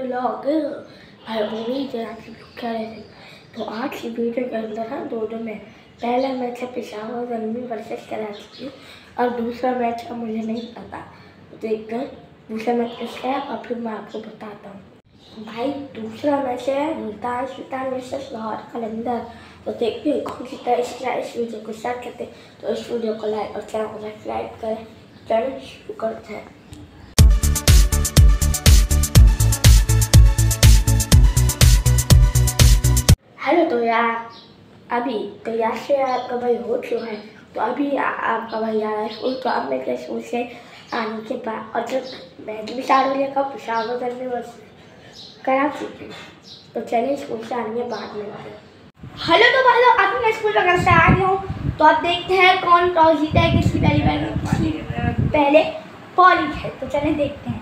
Vlog भाई उम्मीद है आप क्या रहे थे तो आज की वीडियो के अंदर ना दो दो में पहला मैच है पिशावर रनबी वर्सेस कराची और दूसरा मैच का मुझे नहीं पता तो हैं दूसरा मैच किसका है और फिर मैं आपको बताता हूँ भाई दूसरा मैच है मुल्तान सुल्तान वर्सेस लाहौर कलंदर तो देखते हैं कौन जीता है इस इस वीडियो को स्टार्ट करते तो इस वीडियो को लाइक और चैनल को सब्सक्राइब करें चैनल शुरू करते हैं तो यार अभी तैयार से आपका भाई हो चुका है तो अभी आपका भाई आ रहा है स्कूल तो अब मैं क्या स्कूल से आने के बाद और जब मैच भी हो गया कब पिशावर करने बस कराची की तो चलिए स्कूल से आने के बाद हैं हेलो तो भाई लोग मैं स्कूल घर से आ गया हूँ तो आप देखते हैं कौन टॉस जीता है किसकी पहली पहले पहले बॉलिंग है तो चलिए देखते हैं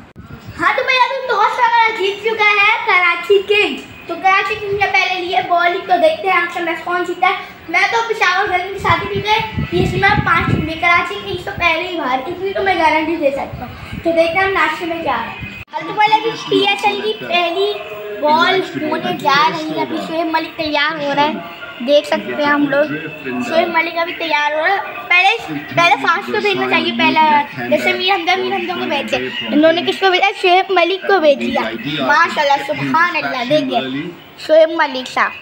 हाँ तो भाई अभी टॉस वगैरह जीत चुका है कराची किंग्स तो कराची किंग्स ने बॉलिंग तो देखते हैं आपका मैच कौन जीता है। मैं तो पिशावर गली के साथ ही गए इसमें पाँच में कराची की तो पहले ही बाहर इतनी तो मैं गारंटी दे सकता हूँ। तो देखते हैं हम नाश्ते में क्या है। पहले अभी पी की पहली बॉल होने जा रही है, अभी शोएब मलिक तैयार हो रहा है। देख सकते हैं हम लोग। शोएब मलिक अभी तैयार हो रहा है। पहले पहले फास्ट को भेजना चाहिए, पहला, जैसे मीर हमदा मीर हमदा को भेजे इन्होंने किसको भेजा? शोएब मलिक को भेज दिया। माशाल्लाह सुभान अल्लाह देखिए। शोएब मलिक साहब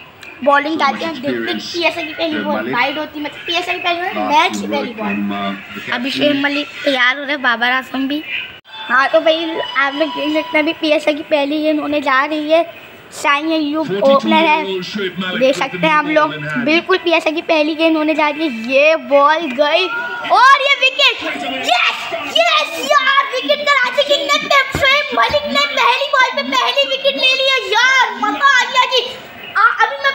बॉलिंग डालते हैं, देखते पी एस की पहली बॉल वाइड होती मतलब पी एस की पहली बॉल मैच की पहली बॉल अभी शोएब मलिक तैयार हो रहे बाबर आज़म भी। हाँ तो भाई, आप लोग देख सकते हैं, अभी पी एस की पहली गेंद होने जा रही है। शाइन यूब ओपनर है। देख सकते हैं हम लोग। बिल्कुल पी की पहली गेंद होने जा रही है। ये बॉल गई। और ये विकेट यस यस यार विकेट कराची किंग ने शोएब मलिक ने पहली बॉल पे पहली विकेट ले ली है। यार मज़ा आ गया जी। आ, अभी मैं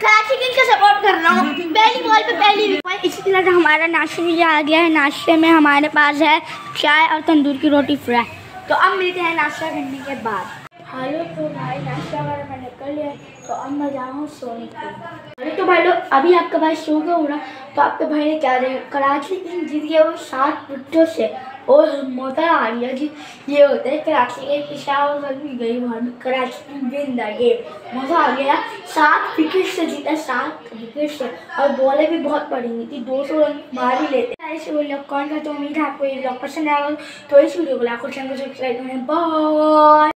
कराची किंग का सपोर्ट कर रहा हूँ। पहली बॉल पे पहली विकेट इसी तरह से हमारा नाश्ते भी आ गया है। नाश्ते में हमारे पास है चाय और तंदूर की रोटी फ्राई। तो अब मिलते हैं नाश्ता करने के बाद। हेलो तो भाई नाश्ता वगैरह मैंने कर लिया तो अब मैं जा रहा हूँ सोने के अरे तो भाई लोग अभी आपका भाई सो गया हो ना तो आपके भाई ने क्या दिया कराची किंग जीत गया वो सात विकेटों से और मज़ा आ गया जी ये होता है कराची के पिशावर भी गई वहाँ कराची किंग विन द मज़ा आ गया सात विकेट से जीता सात विकेट से और बॉलें भी बहुत पड़ी हुई थी दो सौ रन मार ही। लेते ऐसे वो लोग कौन उम्मीद है आपको ये पसंद आएगा तो इस वीडियो को चैनल को सब्सक्राइब करें